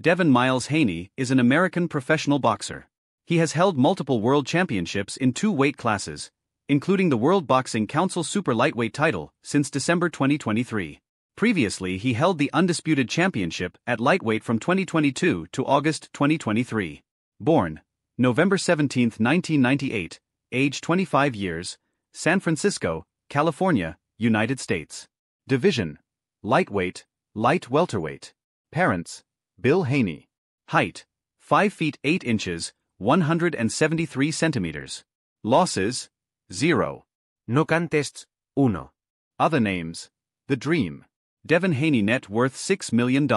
Devin Miles Haney is an American professional boxer. He has held multiple world championships in two weight classes, including the World Boxing Council Super Lightweight title, since December 2023. Previously, he held the undisputed championship at lightweight from 2022 to August 2023. Born November 17, 1998, age 25 years, San Francisco, California, United States. Division Lightweight, Light Welterweight. Parents Bill Haney. Height 5 feet 8 inches, 173 centimeters. Losses 0. No contests, 1. Other names The Dream. Devin Haney net worth $6 million.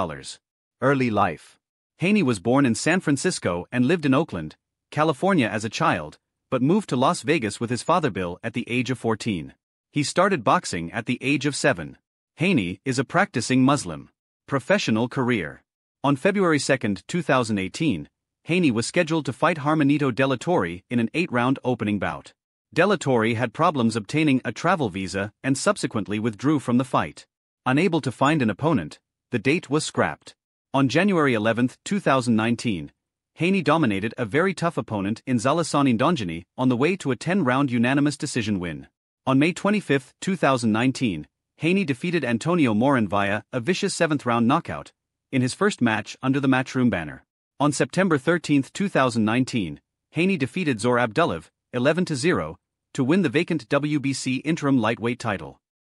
Early life. Haney was born in San Francisco and lived in Oakland, California as a child, but moved to Las Vegas with his father Bill at the age of 14. He started boxing at the age of 7. Haney is a practicing Muslim. Professional career. On February 2, 2018, Haney was scheduled to fight Hermanito Delatorre in an eight-round opening bout. Delatorre had problems obtaining a travel visa and subsequently withdrew from the fight. Unable to find an opponent, the date was scrapped. On January 11, 2019, Haney dominated a very tough opponent in Xolisani Ndongeni on the way to a 10-round unanimous decision win. On May 25, 2019, Haney defeated Antonio Moran via a vicious seventh-round knockout, in his first match under the Matchroom banner. On September 13, 2019, Haney defeated Zaur Abdullaev, 11 0, to win the vacant WBC interim lightweight title.